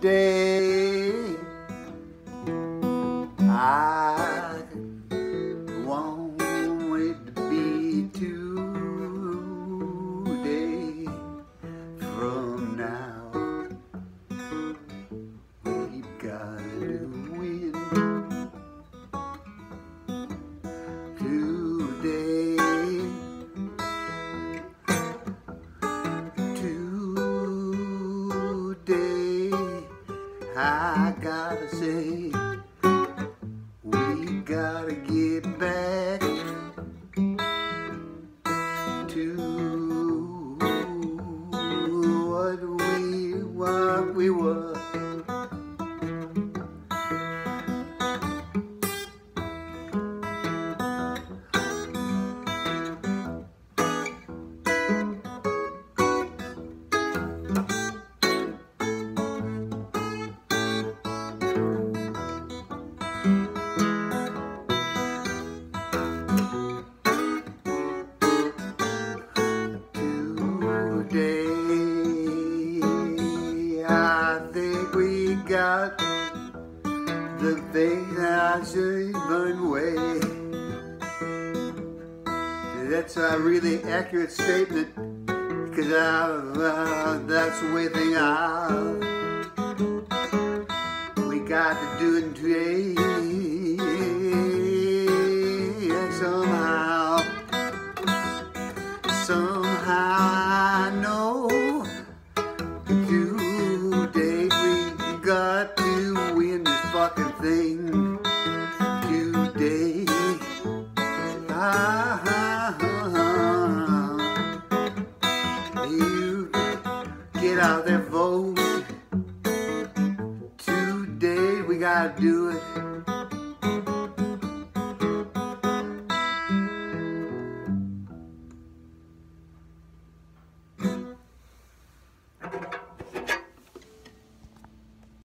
day. I I gotta say, we gotta get back to what we what we were. The Beethoven way. That's a really accurate statement because uh, that's the way thing I we got to do it today. Somehow fucking thing today. Ah, you get out there, vote. Today we gotta do it.